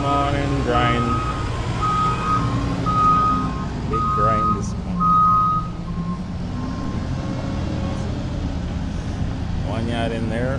Come on and grind. Big grind this morning. One yard in there.